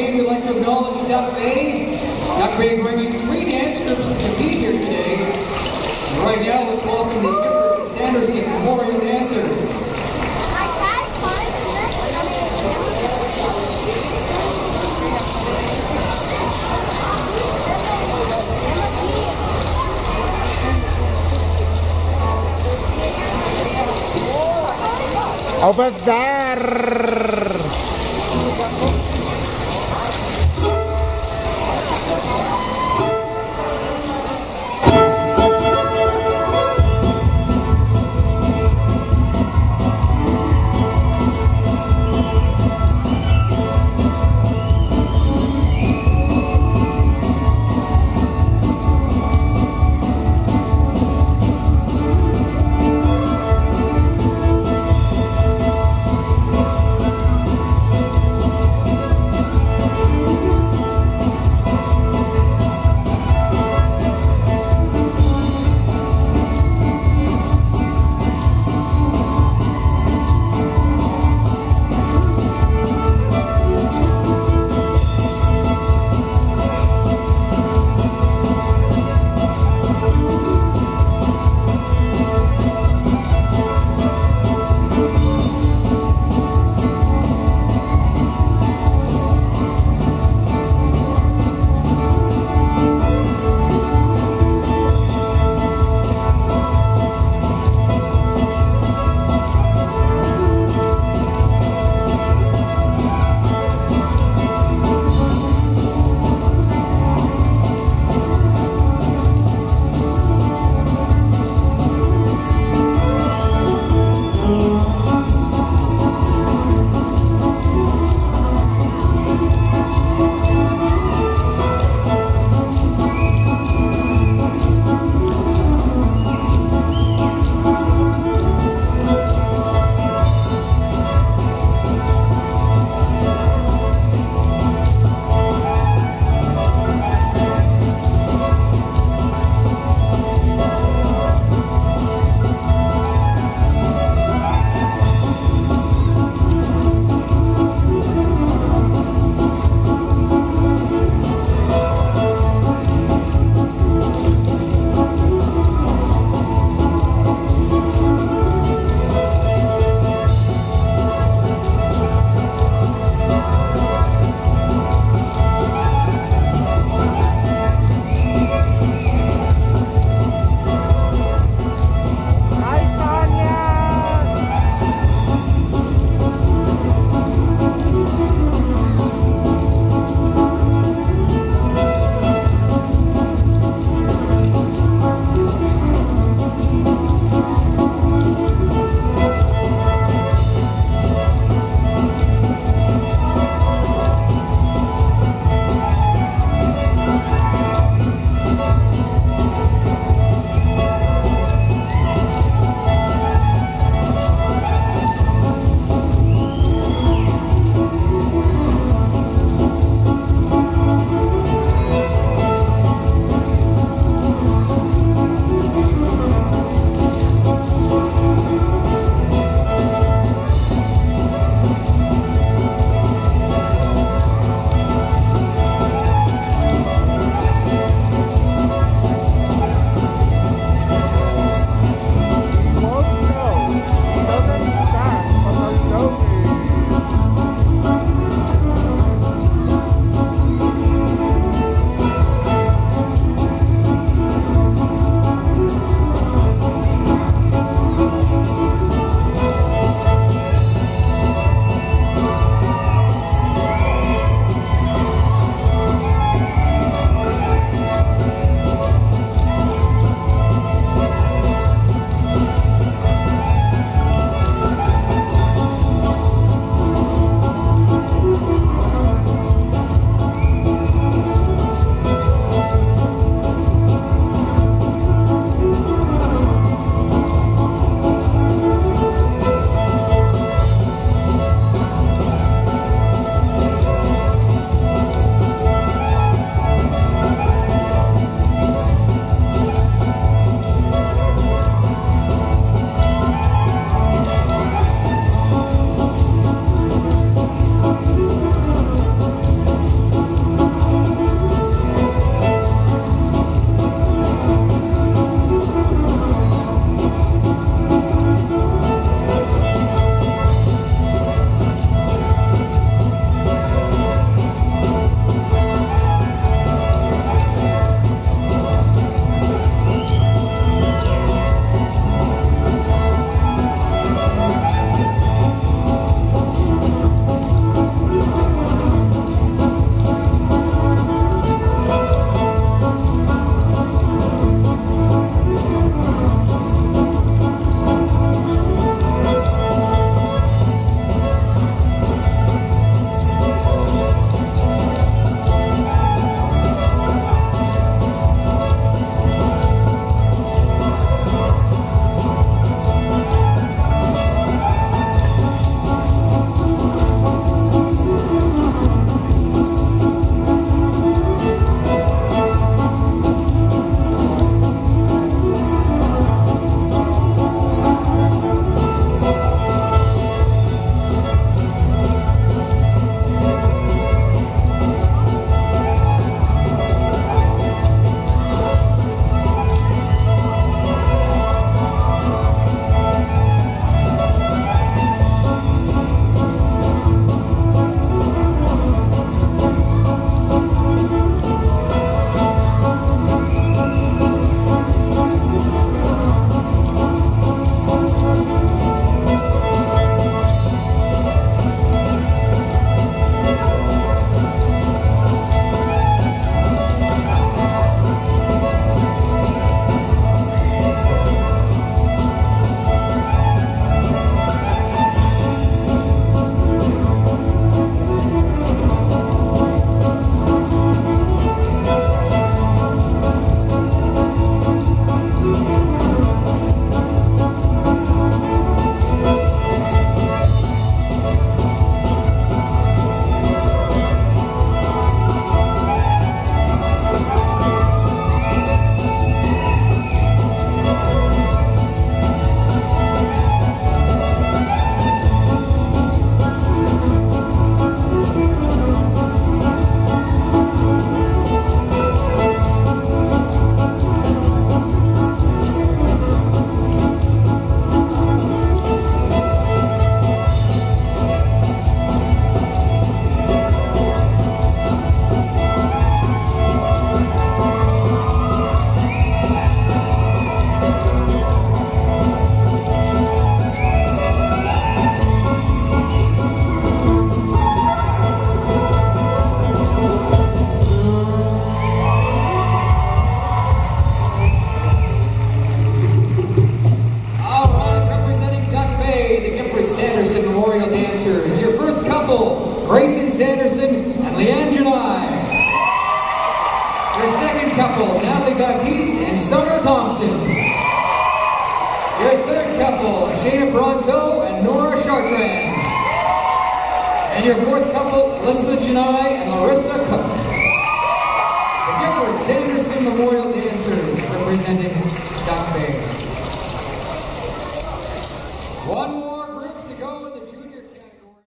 game, we'd like to acknowledge Duck Bay. Duck Bay bringing three dance groups to be here today. And right now, let's welcome the Sanderson Memorial Dancers. Open daar! Sanderson and Leanne Janai. Your second couple, Natalie Baptiste and Summer Thompson. Your third couple, Shayna Bronto and Nora Chartrand. And your fourth couple, Elizabeth Janai and Larissa Cook. The Gifford Sanderson Memorial Dancers representing Duck Bay.